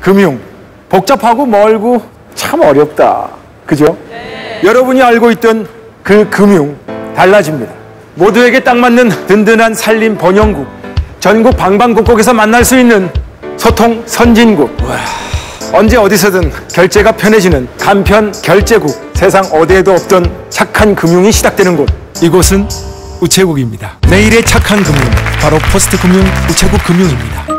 금융 복잡하고 멀고 참 어렵다. 그죠? 네. 여러분이 알고 있던 그 금융 달라집니다. 모두에게 딱 맞는 든든한 살림 번영국. 전국 방방곡곡에서 만날 수 있는 소통 선진국. 언제 어디서든 결제가 편해지는 간편 결제국. 세상 어디에도 없던 착한 금융이 시작되는 곳. 이곳은 우체국입니다. 내일의 착한 금융. 바로 포스트 금융 우체국 금융입니다.